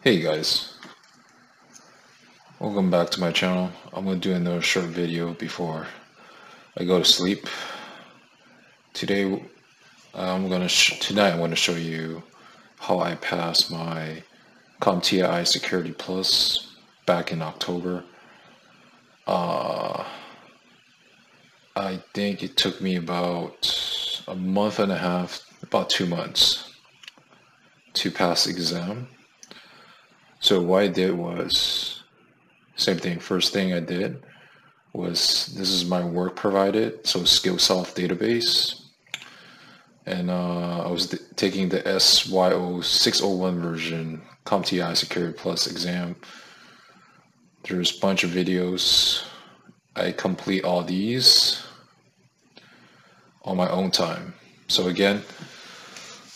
Hey guys, welcome back to my channel. I'm gonna do another short video before I go to sleep. Today, I'm gonna tonight I'm gonna show you how I passed my CompTIA Security Plus back in October. Uh, I think it took me about a month and a half, about two months to pass exam. So what I did was, same thing, first thing I did was, this is my work provided, so Skillsoft database. And uh, I was taking the SYO 601 version CompTIA Security Plus exam. There's a bunch of videos. I complete all these on my own time. So again,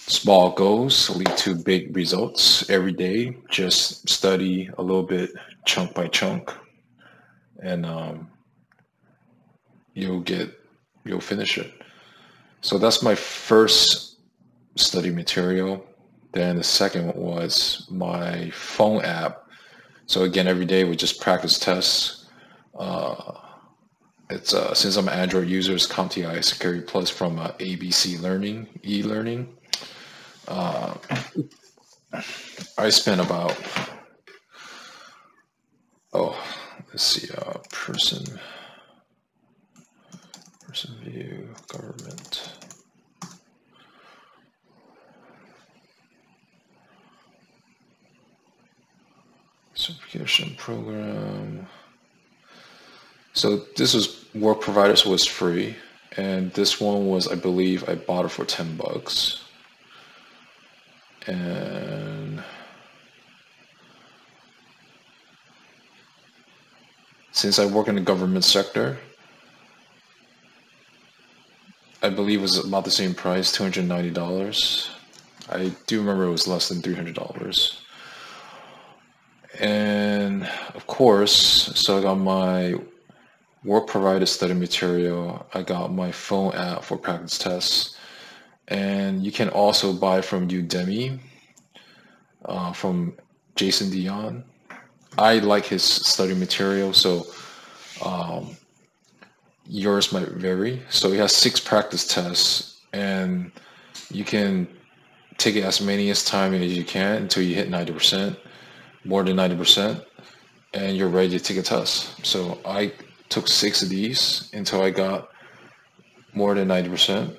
small goals lead to big results every day. Just study a little bit, chunk by chunk, and um, you'll get, you'll finish it. So that's my first study material. Then the second was my phone app. So again, every day we just practice tests. Uh, it's uh, since I'm an Android user, it's CompTIA Security Plus from uh, ABC Learning, e-learning. Uh, I spent about, oh, let's see, uh, person, person view, government. Certification program. So this was work providers was free, and this one was, I believe, I bought it for 10 bucks and since I work in the government sector, I believe it was about the same price, $290. I do remember it was less than $300. And of course, so I got my work provided study material. I got my phone app for practice tests and you can also buy from Udemy uh, from Jason Dion. I like his study material, so um, yours might vary. So he has six practice tests, and you can take it as many as time as you can until you hit 90%, more than 90%, and you're ready to take a test. So I took six of these until I got more than 90%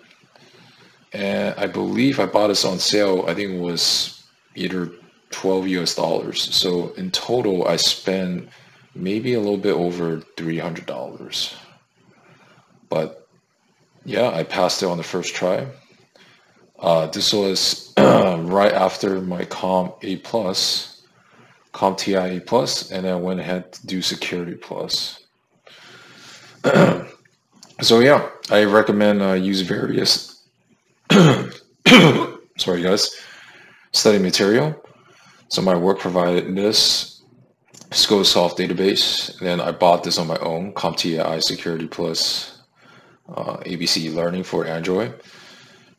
and I believe I bought this on sale. I think it was either 12 US dollars. So in total, I spent maybe a little bit over $300. But yeah, I passed it on the first try. Uh, this was right after my Comp A plus, CompTIA A plus, and I went ahead to do Security plus. so yeah, I recommend uh, use various sorry guys, study material. So my work provided this Skillsoft database. And then I bought this on my own, CompTIA Security Plus uh, ABC Learning for Android.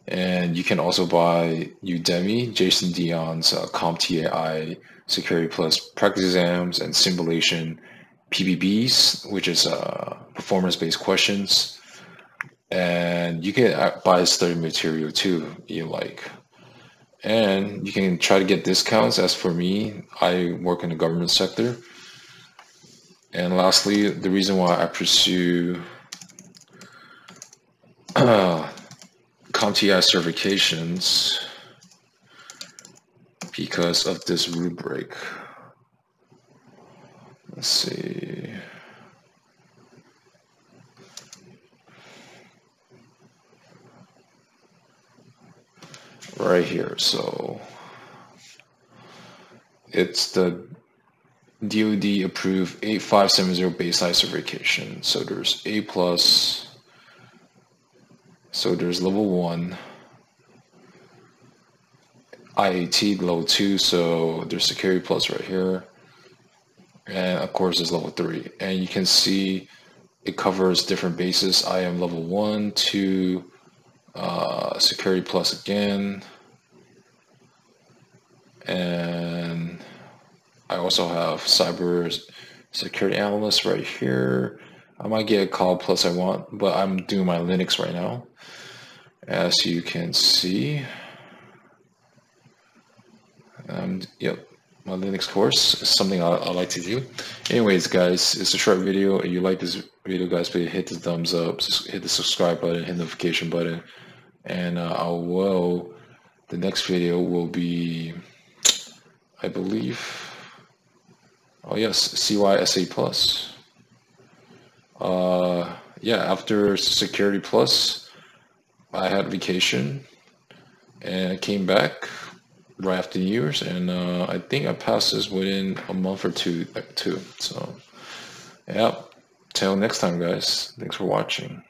And you can also buy Udemy, Jason Dion's uh, CompTIA Security Plus practice exams and simulation PBQs, which is uh, performance-based questions and you can uh, buy study material too you like. And you can try to get discounts. As for me i work in the government sector. And lastly the reason why i pursue uh, CompTIA certifications because of this rubric let's see right here. So it's the DoD approved 8570 baseline certification. So there's A plus. So there's level one. IAT level two. So there's security plus right here. And of course there's level three. And you can see it covers different bases. I am level one, two, uh, security plus again, and I also have cyber security analyst right here. I might get a call plus I want, but I'm doing my Linux right now. As you can see, um, yep, my Linux course is something I, I, like to do. Anyways, guys, it's a short video. If you like this video, guys, please hit the thumbs up, hit the subscribe button, hit the notification button, and uh, I will. The next video will be, I believe. Oh yes, CYSA Plus. Uh, yeah, after Security Plus, I had vacation and I came back right after Year's, and uh, I think I passed this within a month or two, too. So, yeah. Till next time, guys. Thanks for watching.